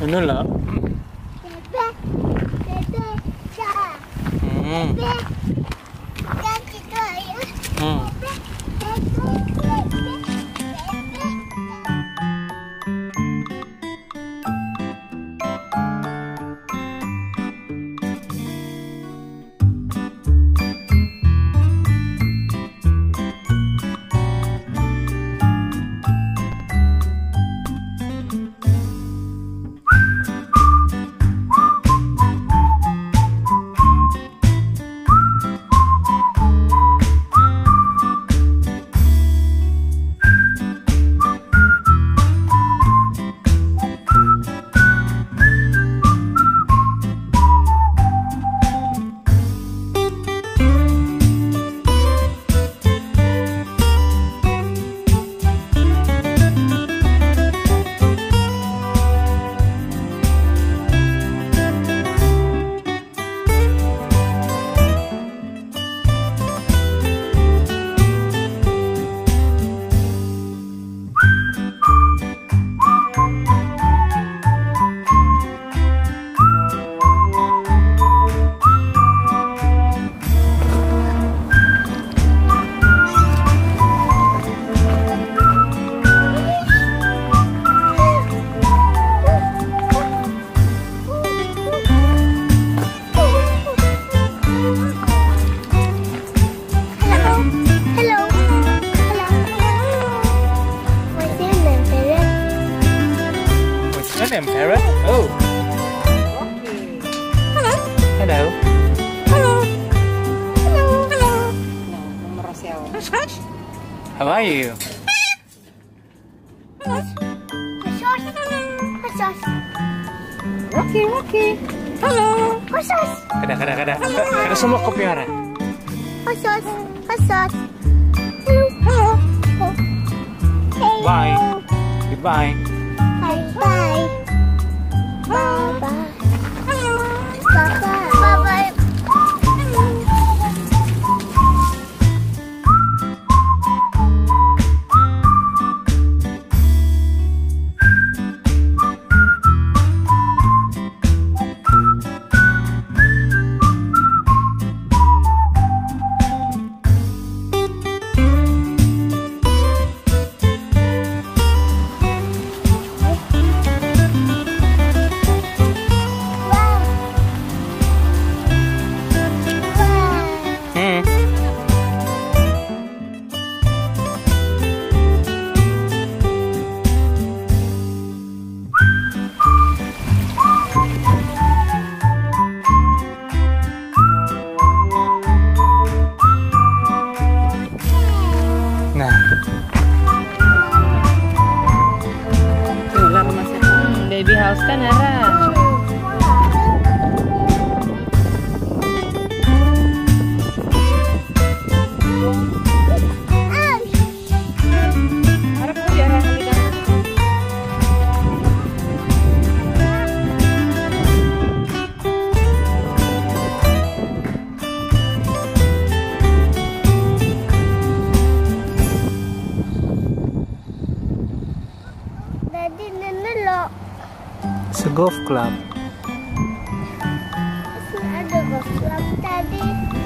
Ano la? Bebe. Bebe. How are you? Okay, okay. Hello. Kada, kada, kada. Kada semua kopi ara. Bye. Goodbye. Bye. Bye. It's a golf club. It's golf club, Daddy.